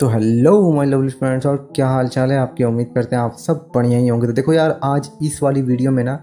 तो hello my lovely friends और क्या हाल चाल है? आपकी उम्मीद करते हैं आप सब बढ़िया ही होंगे। तो देखो यार, आज इस वाली वीडियो में ना,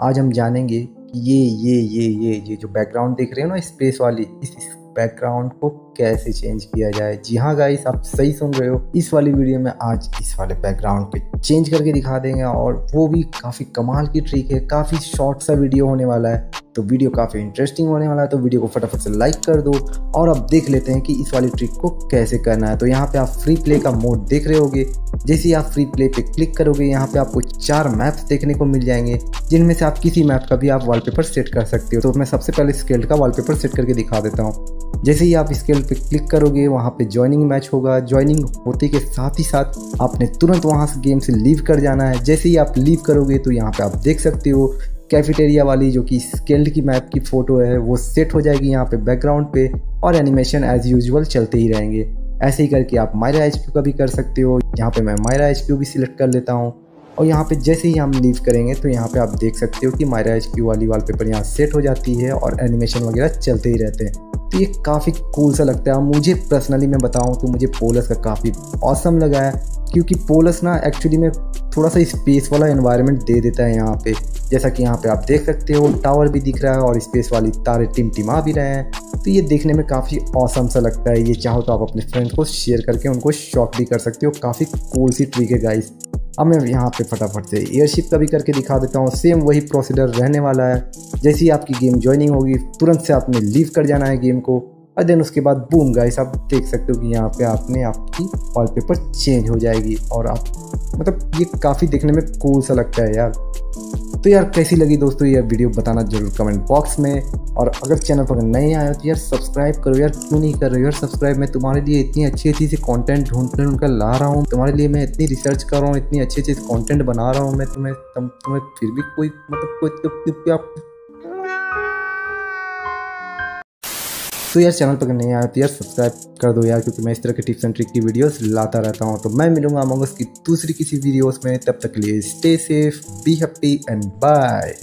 आज हम जानेंगे कि ये ये ये ये ये जो बैकग्राउंड देख रहे हो ना स्पेस वाली, इस बैकग्राउंड को कैसे चेंज किया जाए? जी हाँ गाइस आप सही सुन रहे हो। इस वाली वीडियो में आज इस वाले बैकग्राउंड पे चेंज करके दिखा देंगे, और वो भी काफ़ी कमाल की ट्रिक है, काफ़ी शॉर्ट सा वीडियो होने वाला है। तो वीडियो काफ़ी इंटरेस्टिंग होने वाला है तो वीडियो को फटाफट से लाइक कर दो और अब देख लेते हैं कि इस वाली ट्रिक को कैसे करना है। तो यहाँ पे आप फ्री प्ले का मोड देख रहे होगे। जैसे ही आप फ्री प्ले पे क्लिक करोगे, यहाँ पे आपको चार मैप्स देखने को मिल जाएँगे, जिनमें से आप किसी मैप का भी आप वॉलपेपर सेट कर सकते हो। तो मैं सबसे पहले स्केल का वॉलपेपर सेट करके दिखा देता हूँ। जैसे ही आप स्केल पे क्लिक करोगे, वहाँ पे ज्वाइनिंग मैच होगा। ज्वाइनिंग होते के साथ ही साथ आपने तुरंत वहाँ से गेम से लीव कर जाना है। जैसे ही आप लीव करोगे तो यहाँ पे आप देख सकते हो कैफेटेरिया वाली जो कि स्केल्ड की मैप की फ़ोटो है, वो सेट हो जाएगी यहाँ पे बैकग्राउंड पे और एनिमेशन एज यूजुअल चलते ही रहेंगे। ऐसे ही करके आप मायरा एच का भी कर सकते हो। यहाँ पे मैं मायरा एच भी सिलेक्ट कर लेता हूँ। और यहाँ पे जैसे ही हम लीव करेंगे तो यहाँ पे आप देख सकते हो कि मायरा एच वाली वॉलपेपर यहाँ सेट हो जाती है और एनिमेशन वगैरह चलते ही रहते हैं। तो ये काफ़ी कूल सा लगता है। मुझे पर्सनली मैं बताऊँ तो मुझे पोलस का काफ़ी औसम लगा है। क्योंकि पोलस ना एक्चुअली में थोड़ा सा स्पेस वाला इन्वायरमेंट दे देता है यहाँ पे। जैसा कि यहाँ पे आप देख सकते हो टावर भी दिख रहा है और स्पेस वाली तारे टिमटिमा भी रहे हैं। तो ये देखने में काफ़ी औसम सा लगता है। ये चाहो तो आप अपने फ्रेंड को शेयर करके उनको शॉक भी कर सकते हो। काफ़ी कूल सी ट्रिक है गाइस अब मैं यहाँ पे फटाफट से एयरशिप का भी करके दिखा देता हूँ। सेम वही प्रोसीडर रहने वाला है। जैसे ही आपकी गेम ज्वाइनिंग होगी, तुरंत से आपने लीव कर जाना है गेम को। और देन उसके बाद बूम गाइस आप देख सकते हो कि यहाँ पे आपने आपकी वॉलपेपर चेंज हो जाएगी। और आप मतलब ये काफ़ी देखने में कूल सा लगता है यार। तो यार कैसी लगी दोस्तों ये वीडियो बताना ज़रूर कमेंट बॉक्स में। और अगर चैनल पर नए आए हो तो यार सब्सक्राइब करो यार, क्यों नहीं कर रहे हो यार सब्सक्राइब मैं तुम्हारे लिए इतनी अच्छी अच्छी से कंटेंट ढूंढ कर उनका ला रहा हूँ। तुम्हारे लिए मैं इतनी रिसर्च कर रहा हूँ, इतनी अच्छी अच्छी कॉन्टेंट बना रहा हूँ। मैं तुम्हें तुम्हें फिर भी कोई मतलब कोई तो यार चैनल पर नहीं आया तो यार सब्सक्राइब कर दो यार, क्योंकि मैं इस तरह के टिप्स एंड ट्रिक की वीडियोस लाता रहता हूँ। तो मैं मिलूँगा अमंगस की दूसरी किसी वीडियोस में, तब तक के लिए stay safe be happy and bye